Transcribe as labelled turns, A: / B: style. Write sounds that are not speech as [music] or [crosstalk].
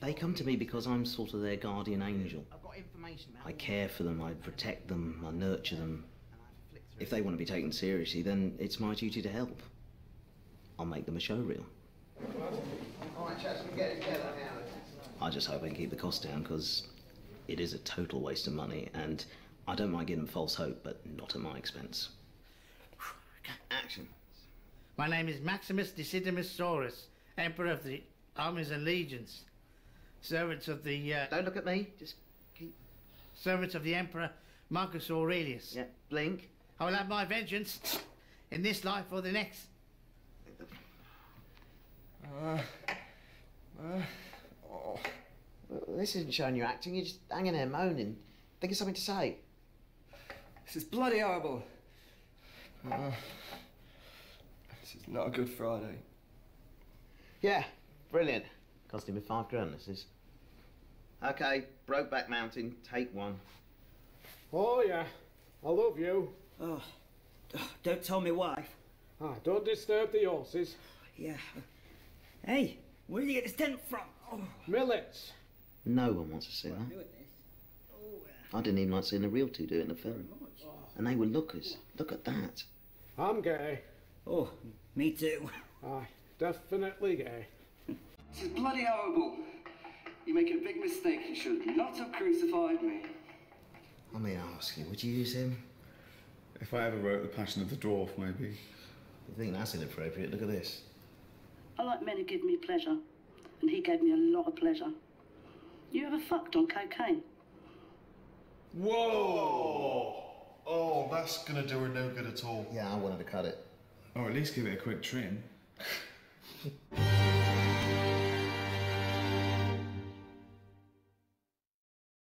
A: They come to me because I'm sort of their guardian angel.
B: I've got information about
A: I care for them, I protect them, I nurture them. If they want to be taken seriously, then it's my duty to help. I'll make them a show reel.
B: All right, chaps, we get it together now.
A: I just hope I can keep the cost down because it is a total waste of money and I don't mind giving them false hope, but not at my expense. [sighs] Action.
C: My name is Maximus Decidimus Saurus, Emperor of the armies and legions. Servants of the, uh,
A: Don't look at me, just keep.
C: servants of the Emperor Marcus Aurelius.
A: Yeah, blink.
C: I will have my vengeance in this life or the next.
A: Uh, uh, oh. Well, this isn't showing you acting, you're just hanging there moaning. Think of something to say.
D: This is bloody horrible. Uh, this is not a good Friday.
A: Yeah, brilliant. Costing me five grand, this is. Okay, Brokeback Mountain, take one.
E: Oh, yeah. I love you.
F: Oh, don't tell me wife.
E: Ah, don't disturb the horses.
F: Yeah. Hey, where did you get this tent from? Oh.
E: Millets.
A: No one wants to see that. I didn't even like seeing the real two do it in the film. And they were lookers. Look at that.
E: I'm gay.
F: Oh, me too.
E: Aye, definitely gay.
D: This is bloody horrible. You're making a big mistake. You should not have crucified me.
A: I mean, I ask you, would you use him?
G: If I ever wrote The Passion of the Dwarf, maybe.
A: You think that's inappropriate? Look at this.
H: I like men who give me pleasure, and he gave me a lot of pleasure. You ever fucked on cocaine?
I: Whoa! Oh, that's gonna do her no good at all.
A: Yeah, I wanted to cut it.
G: Or at least give it a quick trim.